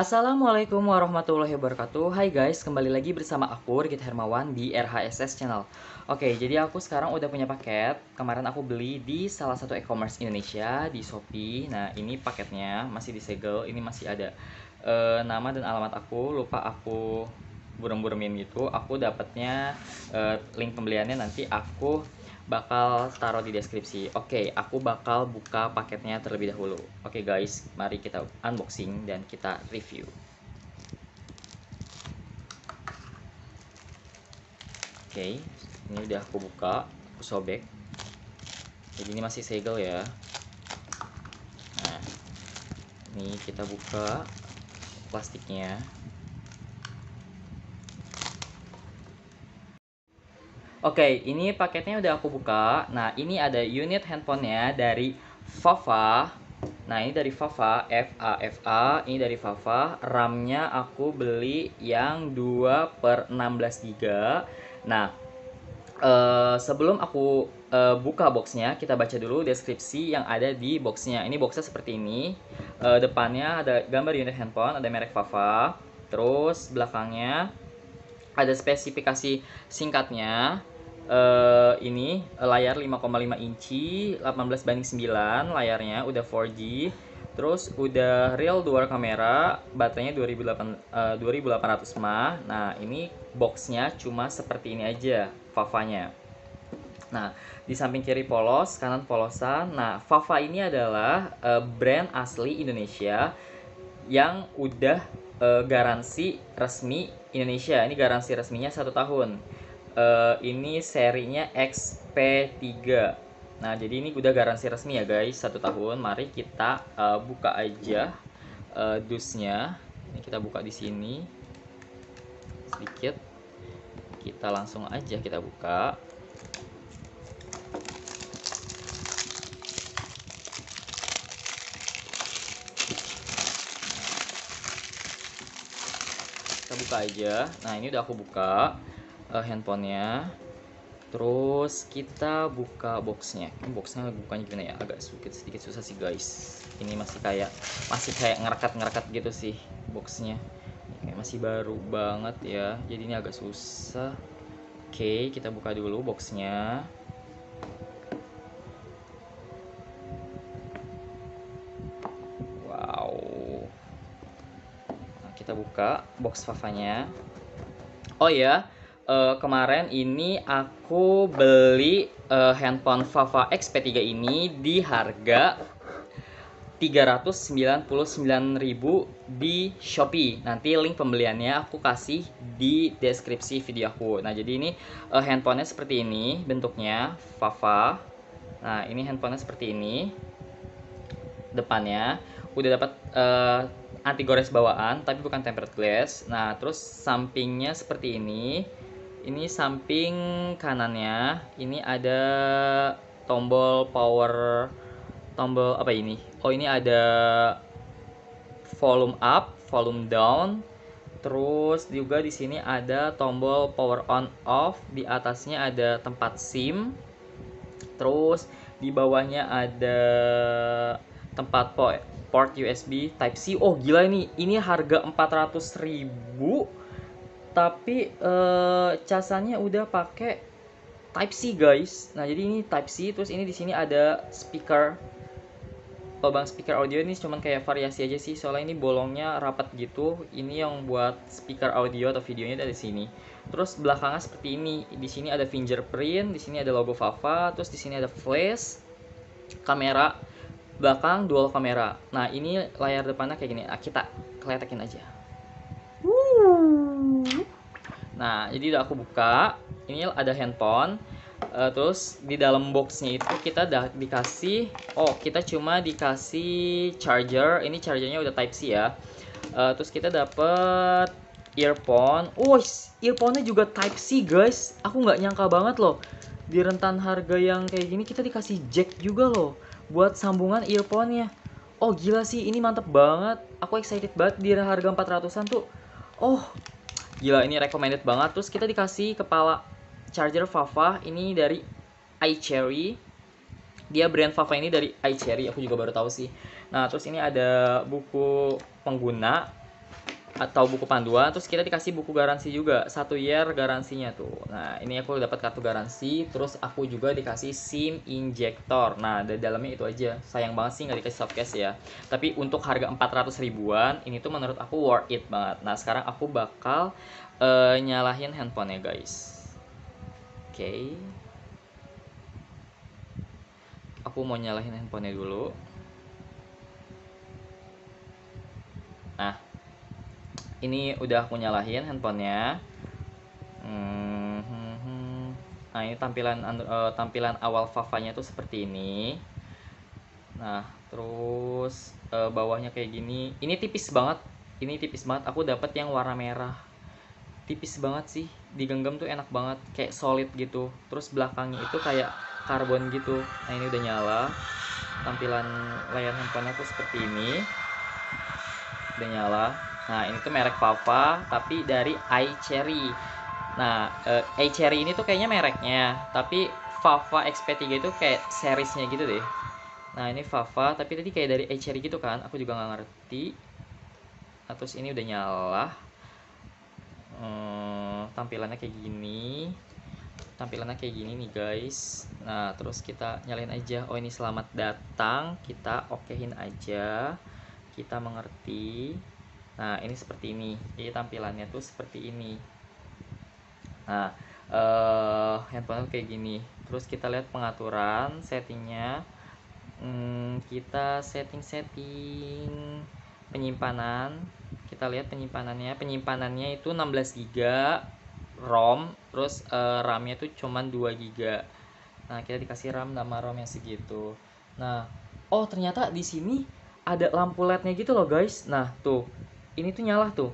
Assalamualaikum warahmatullahi wabarakatuh. Hai guys, kembali lagi bersama aku Rikit Hermawan di RHSS Channel. Oke, jadi aku sekarang udah punya paket. Kemarin aku beli di salah satu e-commerce Indonesia di Shopee. Nah, ini paketnya masih disegel Ini masih ada. Uh, nama dan alamat aku Lupa aku burem-buremin gitu. Aku dapatnya uh, link pembeliannya nanti aku bakal taruh di deskripsi. Oke, aku bakal buka paketnya terlebih dahulu. Oke guys, mari kita unboxing dan kita review. Oke, ini udah aku buka, aku sobek. Jadi ini masih segel ya. Nah, ini kita buka plastiknya. Oke, ini paketnya udah aku buka. Nah, ini ada unit handphonenya dari Fafa. Nah, ini dari Fafa, FA Ini dari Fafa. RAM-nya aku beli yang 2 per 16 GB. Nah, uh, sebelum aku uh, buka boxnya, kita baca dulu deskripsi yang ada di boxnya. Ini boxnya seperti ini. Uh, depannya ada gambar unit handphone, ada merek Fafa. Terus belakangnya ada spesifikasi singkatnya uh, ini layar 5,5 inci 18 banding 9 layarnya udah 4G terus udah real dual kamera baterainya 2800 uh, 2800 mAh. Nah ini boxnya cuma seperti ini aja Fafanya nah di samping kiri polos kanan polosan nah Fafa ini adalah uh, brand asli Indonesia yang udah uh, garansi resmi Indonesia. Ini garansi resminya satu tahun. Uh, ini serinya XP3 nah jadi ini udah garansi resmi ya guys. Satu tahun. Mari kita uh, buka aja uh, dusnya. Ini kita buka di sini. Sedikit. Kita langsung aja kita buka kita buka aja. Nah ini udah aku buka uh, handphonenya. Terus kita buka boxnya. Ini boxnya bukanya gimana ya? Agak sedikit sedikit susah sih guys. Ini masih kayak masih kayak ngerekat ngerekat gitu sih boxnya. Kayak masih baru banget ya. Jadi ini agak susah. Oke kita buka dulu boxnya wow nah, kita buka box fafanya oh ya uh, kemarin ini aku beli uh, handphone Fafa XP3 ini di harga 399.000 di Shopee. Nanti link pembeliannya aku kasih di deskripsi video aku. Nah, jadi ini uh, handphonenya seperti ini bentuknya Fafa. Nah, ini handphonenya seperti ini. Depannya udah dapat uh, anti gores bawaan tapi bukan tempered glass. Nah, terus sampingnya seperti ini. Ini samping kanannya. Ini ada tombol power tombol apa ini? Oh ini ada volume up volume down. Terus juga di sini ada tombol power on off. Di atasnya ada tempat SIM. Terus di bawahnya ada tempat port USB Type C oh gila ini ini harga 400.000 tapi uh, casannya udah pakai Type C guys. Nah jadi ini Type C, terus ini di sini ada speaker. Lubang speaker audio ini cuman kayak variasi aja sih, soalnya ini bolongnya rapat gitu. Ini yang buat speaker audio atau videonya dari sini. Terus belakangnya seperti ini. Di sini ada fingerprint, di sini ada logo Fafa, terus di sini ada flash, kamera, belakang dual kamera. Nah ini layar depannya kayak gini. Nah, kita keletakin aja. Nah, jadi udah aku buka. Ini ada handphone. Uh, terus di dalam boxnya itu kita udah dikasih, oh kita cuma dikasih charger. Ini chargernya udah Type C ya. Uh, terus kita dapet earphone. Oh, earphone-nya juga Type C guys. Aku nggak nyangka banget loh. Di rentan harga yang kayak gini kita dikasih jack juga loh buat sambungan earphone-nya. Oh gila sih, ini mantep banget. Aku excited banget di harga 400-an tuh. Oh, Gila ini recommended banget. Terus kita dikasih kepala charger Fafa ini dari iCherry. dia brand Fafa ini dari iCherry aku juga baru tahu sih nah terus ini ada buku pengguna atau buku panduan terus kita dikasih buku garansi juga satu year garansinya tuh. Nah ini aku dapat kartu garansi terus aku juga dikasih SIM injektor nah dari dalamnya itu aja. Sayang banget sih nggak dikasih softcase ya. Tapi untuk harga 400 ribuan ini tuh menurut aku worth it banget. Nah sekarang aku bakal uh, nyalahin handphonenya guys. Oke. Okay. aku mau nyalahin handphonenya dulu. Nah ini udah aku nyalahin handphonenya. Hmm, nah ini tampilan uh, tampilan awal Favanya tuh seperti ini. Nah terus uh, bawahnya kayak gini. Ini tipis banget. Ini tipis banget. Aku dapat yang warna merah. Tipis banget sih. Digenggam tuh enak banget. Kayak solid gitu. Terus belakangnya itu kayak karbon gitu. Nah ini udah nyala. Tampilan layar handphonenya tuh seperti ini. Udah nyala Nah, ini tuh merek Papa tapi dari iCherry. Nah, uh, iCherry ini tuh kayaknya mereknya, tapi Fafa XP3 itu kayak seriesnya gitu deh. Nah, ini Fafa tapi tadi kayak dari iCherry gitu kan. Aku juga nggak ngerti. Nah, terus ini udah nyala. Hmm, tampilannya kayak gini. Tampilannya kayak gini nih, guys. Nah, terus kita nyalain aja. Oh, ini selamat datang. Kita okein aja. Kita mengerti. Nah, ini seperti ini. Jadi tampilannya tuh seperti ini. Nah, uh, handphone kayak gini. Terus kita lihat pengaturan, settingnya. Hmm, kita setting-setting penyimpanan. Kita lihat penyimpanannya. Penyimpanannya itu 16 GB ROM, terus uh, RAM-nya tuh cuman 2 GB. Nah, kita dikasih RAM sama ROM yang segitu. Nah, oh ternyata di sini ada lampu LED-nya gitu loh, guys. Nah, tuh ini tuh nyala tuh.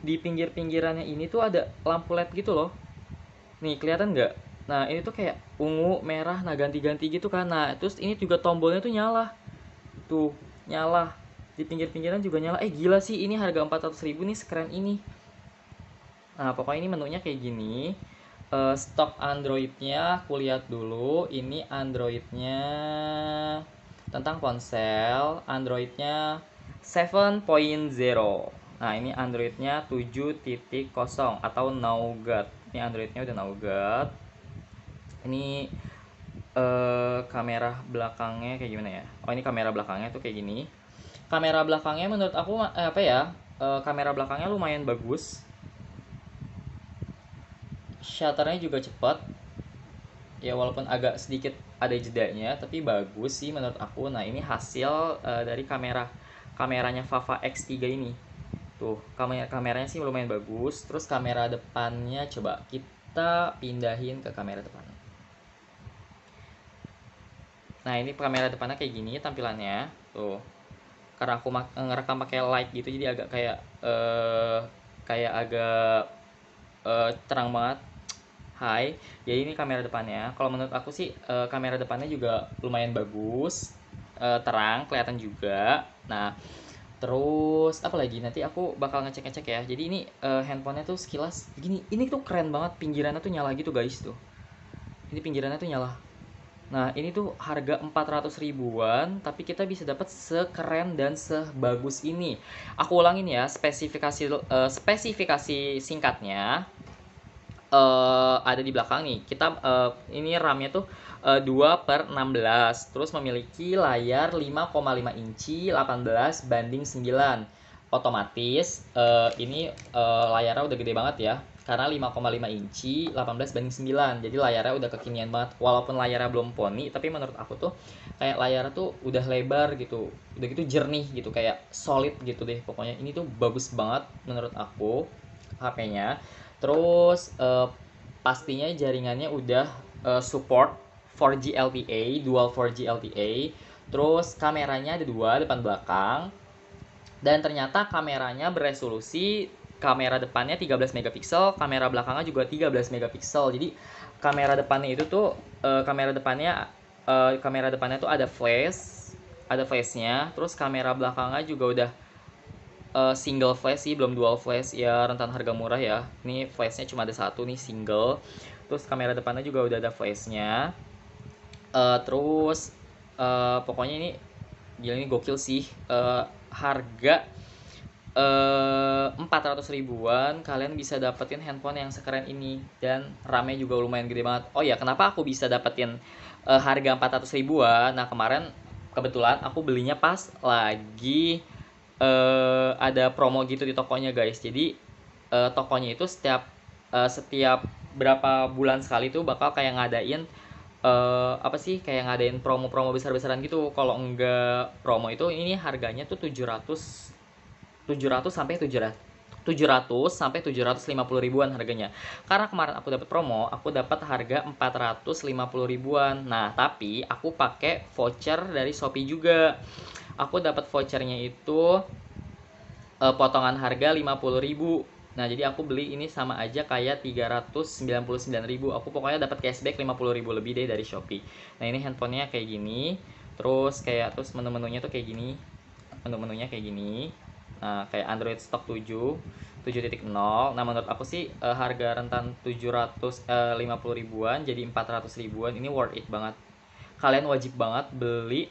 Di pinggir-pinggirannya ini tuh ada lampu led gitu loh. Nih kelihatan nggak? Nah ini tuh kayak ungu merah nah ganti-ganti gitu kan. Nah terus ini juga tombolnya tuh nyala. Tuh nyala. Di pinggir-pinggiran juga nyala. Eh gila sih ini harga 400 ribu nih sekeren ini. Nah pokoknya ini menunya kayak gini. Uh, stok androidnya aku lihat dulu. Ini androidnya tentang ponsel. Androidnya 7.0 Nah ini Androidnya 7.0 atau Nougat Ini Androidnya udah Nougat Ini eh, kamera belakangnya kayak gimana ya? Oh ini kamera belakangnya tuh kayak gini. Kamera belakangnya menurut aku eh, apa ya? Eh, Kamera belakangnya lumayan bagus. Shutternya juga cepat. Ya walaupun agak sedikit ada jedanya Tapi bagus sih menurut aku. Nah ini hasil eh, dari kamera kameranya Fava X3 ini. Tuh kamera kameranya sih lumayan bagus. Terus kamera depannya coba kita pindahin ke kamera depan nah ini kamera depannya kayak gini tampilannya. Tuh karena aku ngerekam pakai light gitu jadi agak kayak uh, kayak agak uh, terang banget. Hai, jadi ini kamera depannya. Kalau menurut aku sih uh, kamera depannya juga lumayan bagus, uh, terang, kelihatan juga. Nah, terus apa lagi nanti aku bakal ngecek-ngecek ya. Jadi ini uh, handphonenya tuh sekilas begini. Ini tuh keren banget pinggirannya tuh nyala gitu guys tuh. Ini pinggirannya tuh nyala. Nah, ini tuh harga 400 ribuan, tapi kita bisa dapat sekeren dan sebagus ini. Aku ulangin ya, spesifikasi uh, spesifikasi singkatnya uh, ada di belakang nih. Kita uh, ini RAM-nya tuh uh, eh, 2 per 16 terus memiliki layar 5,5 inci 18 banding 9 otomatis uh, ini uh, layarnya udah gede banget ya. Karena 5,5 inci 18 banding 9 jadi layarnya udah kekinian banget. Walaupun layarnya belum poni tapi menurut aku tuh kayak layarnya tuh udah lebar gitu. Udah gitu jernih gitu kayak solid gitu deh pokoknya. Ini tuh bagus banget menurut aku HP-nya terus uh, pastinya jaringannya udah uh, support 4G LTE, dual 4G LTE. Terus kameranya ada dua, depan belakang. Dan ternyata kameranya beresolusi kamera depannya 13 megapiksel, kamera belakangnya juga 13 megapiksel. Jadi kamera depannya itu tuh uh, kamera depannya uh, kamera depannya tuh ada flash, ada flashnya. Terus kamera belakangnya juga udah uh, single flash sih, belum dual flash. Ya rentan harga murah ya. Ini flashnya cuma ada satu nih single. Terus kamera depannya juga udah ada flashnya. Uh, terus uh, pokoknya ini gila ini gokil sih. Uh, harga uh, 400 ribuan. Kalian bisa dapetin handphone yang sekeren ini. Dan RAM-nya juga lumayan gede banget. Oh ya kenapa aku bisa dapetin uh, harga 400 ribuan? Nah kemarin kebetulan aku belinya pas lagi uh, ada promo gitu di tokonya guys jadi uh, tokonya itu setiap uh, setiap berapa bulan sekali tuh bakal kayak ngadain uh, apa sih kayak ngadain promo-promo besar-besaran gitu kalau enggak promo itu ini harganya tuh 700 700 sampai 700 700 sampai 750 ribuan harganya. Karena kemarin aku dapat promo, aku dapat harga 450 ribuan. Nah, tapi aku pakai voucher dari Shopee juga. Aku dapat vouchernya itu uh, potongan harga 50 ribu Nah, jadi aku beli ini sama aja kayak 399.000. Aku pokoknya dapat cashback 50.000 lebih deh dari Shopee. Nah, ini handphonenya kayak gini. Terus kayak terus menu-menunya tuh kayak gini. Menu-menunya kayak gini. Nah, kayak Android stock 7 7.0. Nah, menurut aku sih uh, harga rentan 750 uh, ribuan jadi 400 ribuan ini worth it banget. Kalian wajib banget beli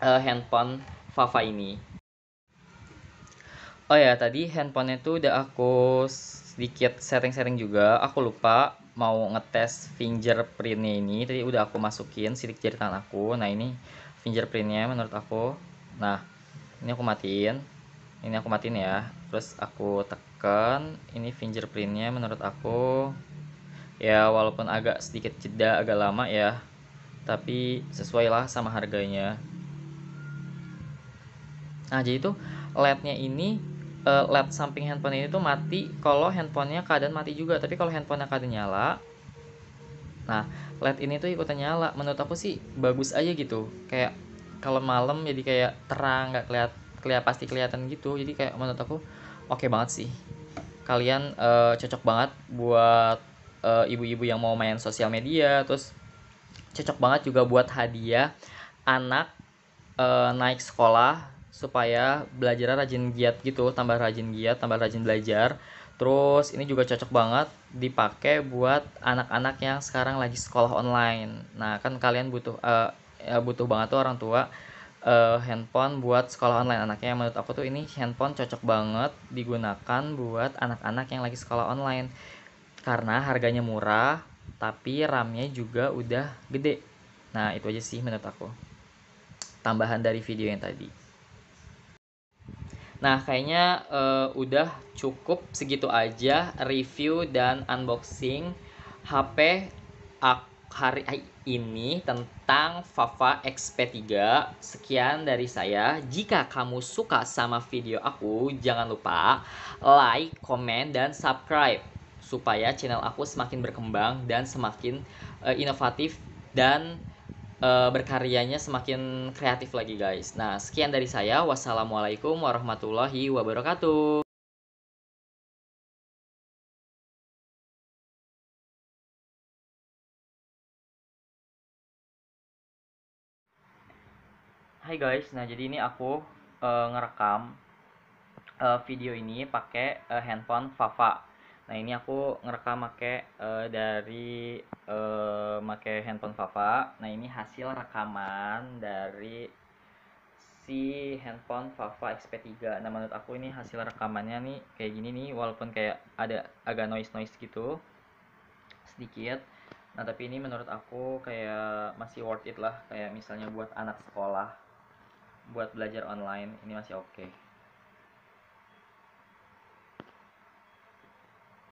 uh, handphone Fafa ini. Oh ya, tadi handphonenya tuh udah aku sedikit setting-setting juga. Aku lupa mau ngetes fingerprintnya ini. Tadi udah aku masukin sidik jari tangan aku. Nah ini fingerprintnya menurut aku. Nah ini aku matiin. Ini aku matiin ya. Terus aku tekan. Ini fingerprintnya menurut aku. Ya walaupun agak sedikit jeda, agak lama ya. Tapi sesuai lah sama harganya. Nah jadi tuh LED-nya ini uh, LED samping handphone ini tuh mati kalau handphonenya keadaan mati juga. Tapi kalau handphonenya keadaan nyala nah LED ini tuh ikutan nyala. Menurut aku sih bagus aja gitu. Kayak kalau malam jadi kayak terang nggak keliat keliat pasti kelihatan gitu. Jadi kayak menurut aku oke okay banget sih. Kalian uh, cocok banget buat eh, ibu-ibu uh, yang mau main sosial media. Terus cocok banget juga buat hadiah anak uh, naik sekolah supaya belajar rajin giat gitu tambah rajin giat tambah rajin belajar. Terus ini juga cocok banget dipakai buat anak-anak yang sekarang lagi sekolah online. Nah kan kalian butuh uh, butuh banget tuh orang tua uh, handphone buat sekolah online. Anaknya menurut aku tuh ini handphone cocok banget digunakan buat anak-anak yang lagi sekolah online. Karena harganya murah tapi RAM-nya juga udah gede. Nah itu aja sih menurut aku. Tambahan dari video yang tadi Nah, kayaknya uh, udah cukup segitu aja review dan unboxing HP hari ini tentang Fafa XP3. Sekian dari saya. Jika kamu suka sama video aku, jangan lupa like, comment, dan subscribe supaya channel aku semakin berkembang dan semakin uh, inovatif dan uh, berkaryanya semakin kreatif lagi guys. Nah, sekian dari saya. Wassalamualaikum warahmatullahi wabarakatuh. Hai guys, nah jadi ini aku uh, ngerekam uh, video ini pakai uh, handphone Fafa Nah ini aku ngerekam make uh, dari uh, make handphone Fafa. Nah ini hasil rekaman dari si handphone Fafa XP3. Nah menurut aku ini hasil rekamannya nih kayak gini nih walaupun kayak ada agak noise noise gitu sedikit. Nah tapi ini menurut aku kayak masih worth it lah kayak misalnya buat anak sekolah buat belajar online ini masih oke. Okay.